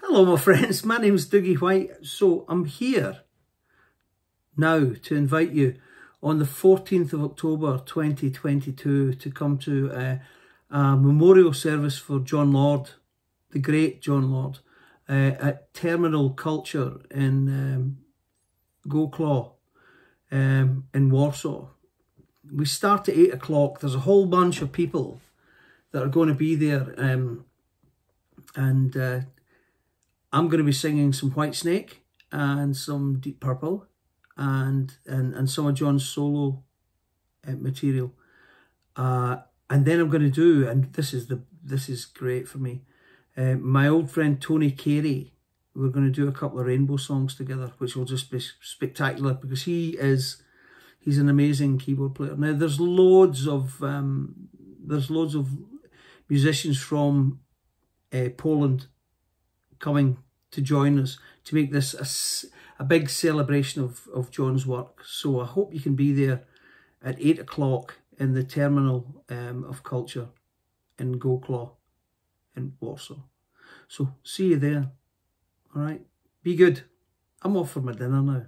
Hello, my friends. My name's Doogie White. So I'm here now to invite you on the 14th of October 2022 to come to a, a memorial service for Jon Lord, the great Jon Lord, uh, at Terminal Culture in um, Gocław um, in Warsaw. We start at 8 o'clock. There's a whole bunch of people that are going to be there um, and uh, I'm going to be singing some Whitesnake and some Deep Purple and and, and some of Jon's solo uh, material. Uh, and then I'm going to do, and this is the this is great for me. Uh, my old friend Tony Carey, we're going to do a couple of rainbow songs together, which will just be spectacular because he is he's an amazing keyboard player. Now there's loads of um, there's loads of musicians from uh, Poland coming to join us to make this a, a big celebration of, of Jon's work. So I hope you can be there at 8 o'clock in the Terminal um, of Culture in Gocław in Warsaw. So see you there. All right. Be good. I'm off for my dinner now.